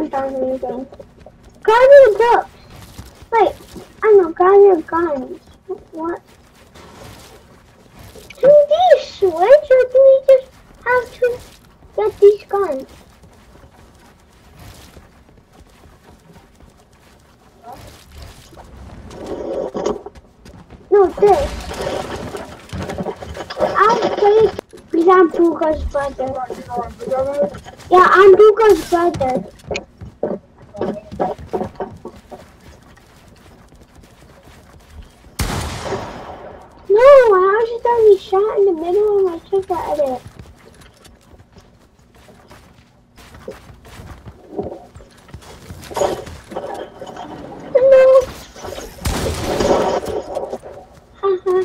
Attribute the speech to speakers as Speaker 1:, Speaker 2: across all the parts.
Speaker 1: haven't done anything. Grab your books. Wait, I know, grab your guns. What? Do these switch or do we just have to get these guns? No, this. I'll play I'm Bugha's brother. Yeah, I'm Bugha's brother. No, I was just gonna be shot in the middle and I took the edit. No. Haha.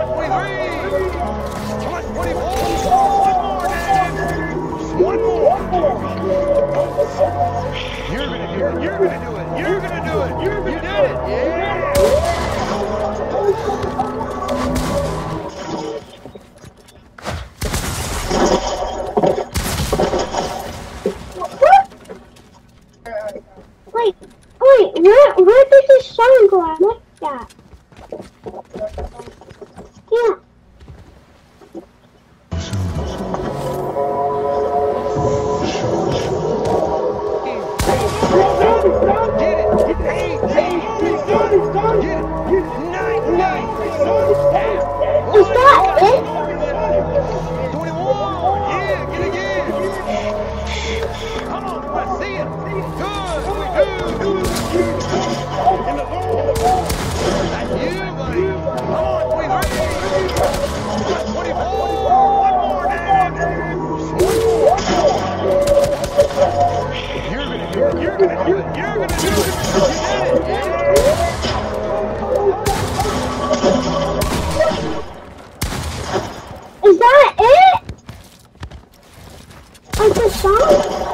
Speaker 2: You're gonna do it. You're gonna do it. You're gonna do it. You're gonna do it. Yeah.
Speaker 1: Wait, wait, where where did this sun go? I like that. Yeah.
Speaker 2: Get it. Hey, hey, he's done. He's done. Get it. Get it. Nice, nice. Yeah.
Speaker 1: Is that it?
Speaker 2: 21. Yeah, get it again. Come on, let's see it. Good. Good. In the hole. You're gonna, you're gonna do it. It. Is that it? I just.